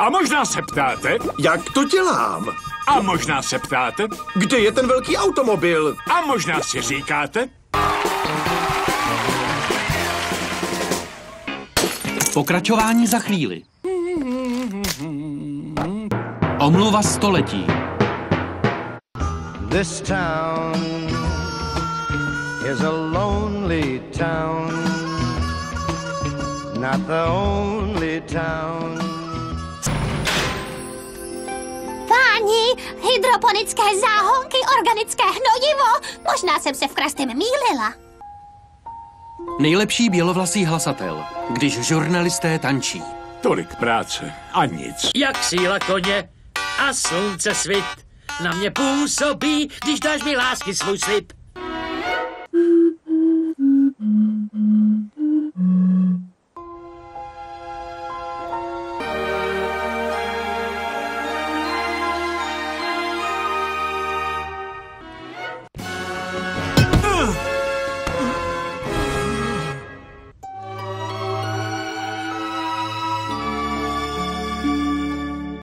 A možná se ptáte, Jak to dělám? a možná se ptáte, Kde je ten velký automobil? a možná si říkáte, Pokračování za chvíli. Omluva století. This town is a lonely town, not the only town. Hydroponické záhonky, organické hnojivo. Možná jsem se v krastem mýlila. Nejlepší bělovlasý hlasatel, když žurnalisté tančí. tolik práce a nic. jak síla koně a slunce svit. Na mě působí, když dáš mi lásky svůj slib.